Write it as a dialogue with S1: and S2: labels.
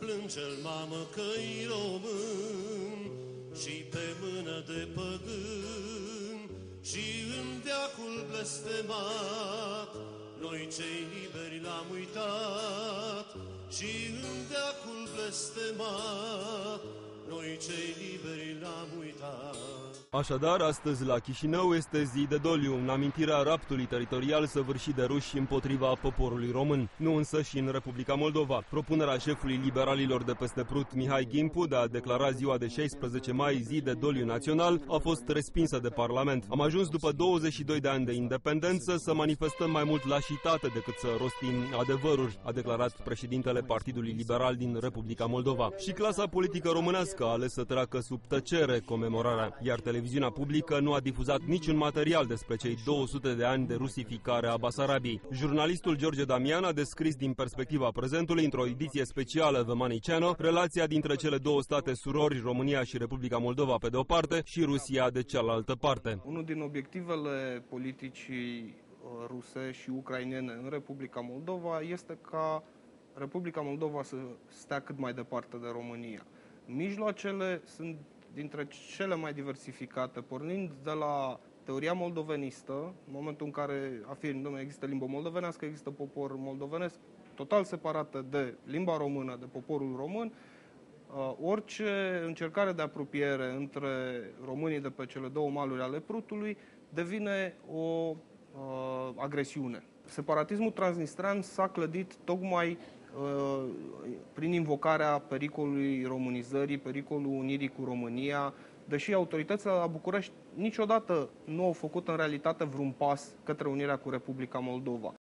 S1: Plânge-l mamă că-i român și pe mână de păgân. Și în deacul blestemat noi cei liberi l-am uitat. Și în deacul blestemat
S2: Așadar, astăzi la Chișinău este zi de doliu, în amintirea raptului teritorial săvârșit de ruși împotriva poporului român, nu însă și în Republica Moldova. Propunerea șefului liberalilor de peste Prut, Mihai Gimpu, de a declara ziua de 16 mai zi de doliu național, a fost respinsă de Parlament. Am ajuns după 22 de ani de independență să manifestăm mai mult lașitate decât să rostim adevăruri, a declarat președintele Partidului Liberal din Republica Moldova. Și clasa politică românească a ales să treacă sub tăcere comemorarea, iar televiziunea publică nu a difuzat niciun material despre cei 200 de ani de rusificare a Basarabiei. Jurnalistul George Damian a descris din perspectiva prezentului, într-o ediție specială The Money Channel, relația dintre cele două state surori, România și Republica Moldova pe de o parte și Rusia de cealaltă parte.
S3: Unul din obiectivele politicii uh, ruse și ucrainene în Republica Moldova este ca Republica Moldova să stea cât mai departe de România. Mijloacele sunt dintre cele mai diversificate, pornind de la teoria moldovenistă, în momentul în care afirm, domnule, există limba moldovenească, există popor moldovenesc, total separată de limba română, de poporul român, uh, orice încercare de apropiere între românii de pe cele două maluri ale Prutului devine o uh, agresiune. Separatismul transnistran s-a clădit tocmai Uh, prin invocarea pericolului românizării, pericolul unirii cu România, deși autoritățile la București niciodată nu au făcut în realitate vreun pas către unirea cu Republica Moldova.